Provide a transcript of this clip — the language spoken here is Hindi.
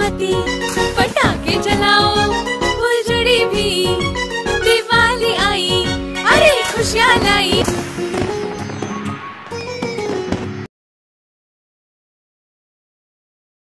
मती पटाखे जलाओ फुलझड़ी भी दिवाली आई अरे खुशियाँ लाई।